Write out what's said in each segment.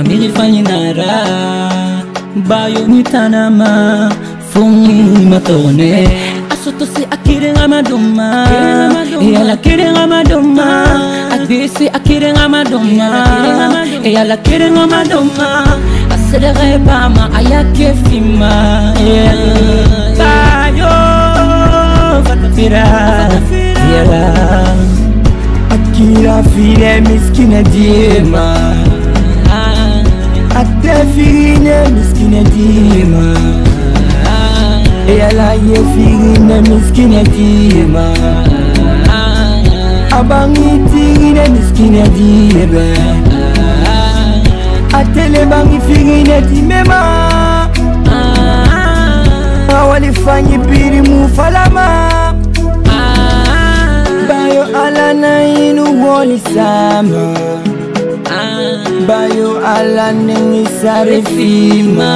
Tamiri fanyinara Bayo nitanama Fungi matone Asoto si akire nga madoma Yala kire nga madoma Adisi akire nga madoma Yala kire nga madoma Asedere bama ayake fima Bayo Fatafira Yala Akira fire miskine diema figine miskine dima eyalaye figine miskine dima abangi tigine miskine diebe atele bangi figine dimema awalifanyi pili mufalama bayo alanainu wolisama Bayo ala nini sarifima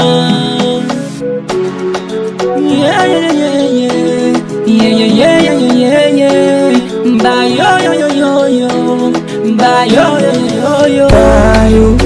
Yeah, yeah, yeah, yeah Yeah, yeah, yeah, yeah, yeah, yeah Bayo, yo, yo, yo, yo Bayo, yo, yo, yo Bayo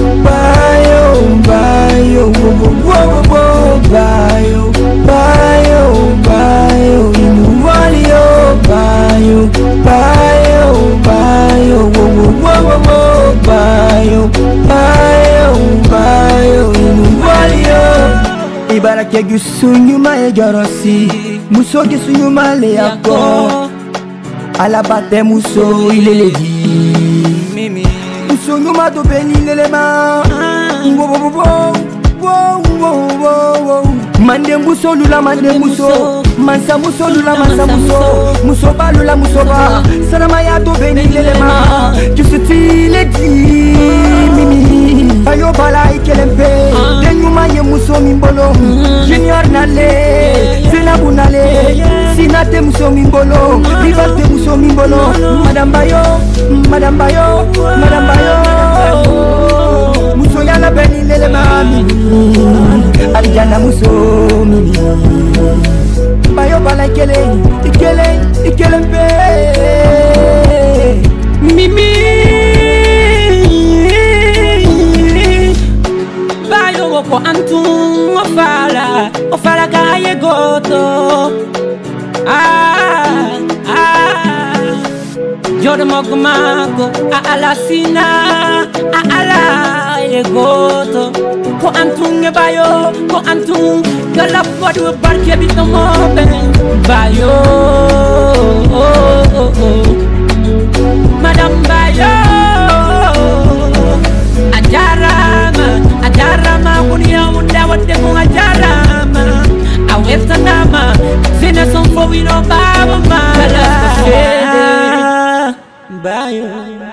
ke gisu nyuma ye jɔrɔ si muso gisu ɲuman le y'a kɔ alaba tɛ muso ilele di muso ɲuman to bɛ ni lelema ah. nwowowowo wowowowo manden muso lula manden muso mansa muso lula mansa muso musoba lula musoba ah. sanamaya to bɛ ni lelema jusuti le di ah. mimi a y'o bala i kelen pe den ɲuman ye muso min bolo mm. victoire nale zelabu nale sina te musomi ngolo rival te musomi ngolo madamba yo madamba yo madamba yo muso yala beni lele mami alijana muso mimi bayo bala ikele ikele ikele mpe O ah ah, ofaraga ayé gòtò. Jormogumago aalasina aala ye goto ko antung bayo ko antung galap wadu barke bitomobe we don't buy one man. Tell us to it.